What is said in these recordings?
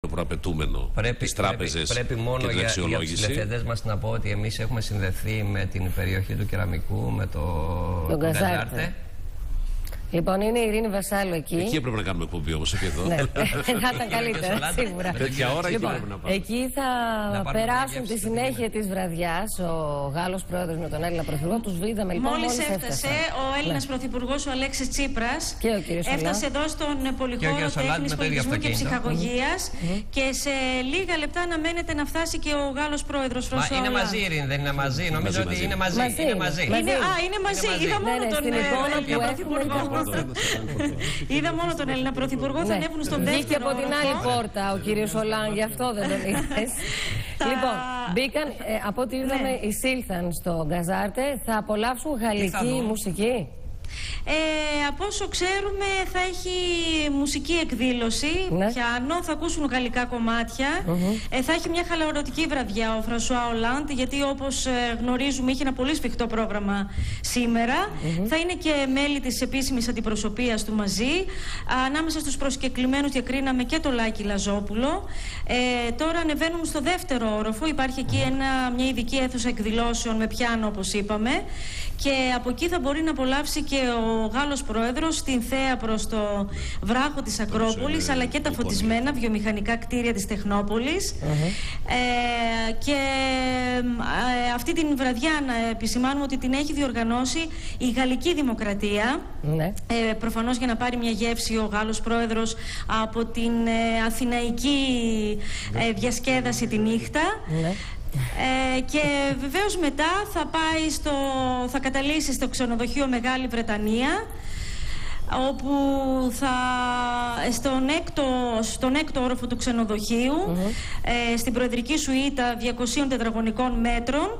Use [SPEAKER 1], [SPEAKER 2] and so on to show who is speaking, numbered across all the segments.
[SPEAKER 1] το προαπαιτούμενο
[SPEAKER 2] Πρέπει,
[SPEAKER 1] τις τράπεζες
[SPEAKER 2] πρέπει, πρέπει μόνο
[SPEAKER 1] και την
[SPEAKER 2] για, για
[SPEAKER 1] αξιολόγηση.
[SPEAKER 2] μας να πω ότι εμείς έχουμε συνδεθεί με την περιοχή του κεραμικού, με το
[SPEAKER 3] Τον Καζάρτε.
[SPEAKER 2] Καζάρτε.
[SPEAKER 3] Λοιπόν, είναι η Ειρήνη Βασάλου εκεί.
[SPEAKER 1] Εκεί έπρεπε να κάνουμε εκπομπή όμως, όχι εδώ.
[SPEAKER 3] Ναι, θα ήταν καλύτερα,
[SPEAKER 2] Σολάντα.
[SPEAKER 3] σίγουρα.
[SPEAKER 1] Τέτοια ώρα εκεί
[SPEAKER 3] Λοιπόν,
[SPEAKER 1] πρέπει να πάμε.
[SPEAKER 3] εκεί θα
[SPEAKER 2] Να πάρουμε
[SPEAKER 3] περάσουν
[SPEAKER 2] μια
[SPEAKER 3] τη
[SPEAKER 2] γεύση
[SPEAKER 3] συνέχεια της βραδιάς ο Γάλλος πρόεδρος με τον Έλληνα πρωθυπουργό. Τους είδαμε λοιπόν.
[SPEAKER 4] Μόλις
[SPEAKER 3] μόλις
[SPEAKER 4] έφτασε ο Έλληνας
[SPEAKER 3] Ναι.
[SPEAKER 4] Πρωθυπουργός ο Αλέξης Τσίπρας.
[SPEAKER 3] Και ο κύριος
[SPEAKER 4] Έφτασε
[SPEAKER 3] Σολά.
[SPEAKER 4] εδώ στον
[SPEAKER 2] Και ο
[SPEAKER 4] Πολυχώρο
[SPEAKER 2] κύριος Σολάντη
[SPEAKER 4] Τέχνη
[SPEAKER 2] με το ίδιο
[SPEAKER 4] Πολιτισμού και
[SPEAKER 2] αυτοκίνητο.
[SPEAKER 4] Ψυχαγωγίας. Και σε λίγα λεπτά αναμένεται να φτάσει και ο Γάλλος πρόεδρος
[SPEAKER 2] Μα
[SPEAKER 4] Φρανσουά
[SPEAKER 2] είναι
[SPEAKER 4] Ολάντ.
[SPEAKER 2] μαζί, Ειρήνη, δεν είναι μαζί. Νομίζω
[SPEAKER 1] Μαζί,
[SPEAKER 2] ότι
[SPEAKER 1] μαζί.
[SPEAKER 2] είναι μαζί.
[SPEAKER 3] Μαζί
[SPEAKER 2] Είναι
[SPEAKER 3] είναι.
[SPEAKER 2] μαζί.
[SPEAKER 3] Μαζί.
[SPEAKER 4] Είναι, α, είναι μαζί.
[SPEAKER 2] μαζί.
[SPEAKER 4] Είδα
[SPEAKER 3] Ναι,
[SPEAKER 4] μόνο
[SPEAKER 3] ναι,
[SPEAKER 4] τον
[SPEAKER 3] στην
[SPEAKER 4] ε,
[SPEAKER 3] εικόνα που
[SPEAKER 4] Έλληνα
[SPEAKER 3] έχουμε
[SPEAKER 4] Πρωθυπουργό. Είδα μόνο τον Έλληνα Πρωθυπουργό. Θα
[SPEAKER 3] Ναι.
[SPEAKER 4] ανέβουν στον
[SPEAKER 3] Βγήκε
[SPEAKER 4] δεύτερο
[SPEAKER 3] από την άλλη
[SPEAKER 4] όροφο.
[SPEAKER 3] πόρτα ο κύριος Σολάν, γι' αυτό δεν τον είδες. λοιπόν, μπήκαν, ε, από ό,τι είδαμε,
[SPEAKER 4] Ναι.
[SPEAKER 3] εισήλθαν στο Γκαζάρτε. Θα απολαύσουν γαλλική
[SPEAKER 2] δουν.
[SPEAKER 3] μουσική;
[SPEAKER 4] Ε, από όσο ξέρουμε θα έχει μουσική εκδήλωση,
[SPEAKER 3] Ναι.
[SPEAKER 4] πιάνο, θα ακούσουν γαλλικά κομμάτια. Ε, θα έχει μια χαλαρωτική βραδιά ο Φρανσουά Ολάντ, γιατί όπως ε, γνωρίζουμε είχε ένα πολύ σφιχτό πρόγραμμα σήμερα. Θα είναι και μέλη της επίσημης αντιπροσωπείας του μαζί. Ανάμεσα στους προσκεκλημένους διακρίναμε και το Λάκη Λαζόπουλο. Ε, τώρα ανεβαίνουμε στο δεύτερο όροφο. Υπάρχει εκεί ένα, μια ειδική αίθουσα εκδηλώσεων με πιάνο όπως είπαμε. Και από εκεί θα μπορεί να απολαύσει και ο Γάλλος Πρόεδρος την θέα προς το βράχο της Ακρόπολης
[SPEAKER 1] είναι
[SPEAKER 4] αλλά και τα
[SPEAKER 1] υπόνοιοι.
[SPEAKER 4] φωτισμένα βιομηχανικά κτίρια της τεχνοπολης Ε, και ε, αυτή την βραδιά να επισημάνουμε ότι την έχει διοργανώσει η Γαλλική Δημοκρατία
[SPEAKER 3] Ναι.
[SPEAKER 4] ε, προφανώς για να πάρει μια γεύση ο Γάλλος Πρόεδρος από την ε, αθηναϊκή ε, διασκέδαση τη νύχτα.
[SPEAKER 3] Ναι.
[SPEAKER 4] Ε, και βεβαίως μετά θα πάει στο, θα καταλήξει στο ξενοδοχείο Μεγάλη Βρετανία όπου θα στον έκτο, στον έκτο όροφο του ξενοδοχειου ε, στην προεδρική σουίτα 200 τετραγωνικών μέτρων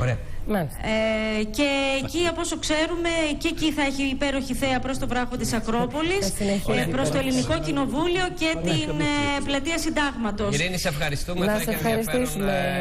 [SPEAKER 2] Ωραία.
[SPEAKER 3] Μάλιστα.
[SPEAKER 4] ε, και εκεί από όσο ξέρουμε και εκεί θα έχει υπέροχη θέα προς το βράχο της Ακρόπολης
[SPEAKER 3] Θα συνεχίσει
[SPEAKER 4] ε, προς το
[SPEAKER 3] υπέροχη.
[SPEAKER 4] Ελληνικό Κοινοβούλιο και την ε, πλατεία Συντάγματος
[SPEAKER 2] Ειρήνη, σε ευχαριστούμε.
[SPEAKER 3] Να
[SPEAKER 2] Θα
[SPEAKER 3] σε
[SPEAKER 2] είχε ενδιαφέρον,
[SPEAKER 3] ευχαριστήσουμε.
[SPEAKER 2] ε,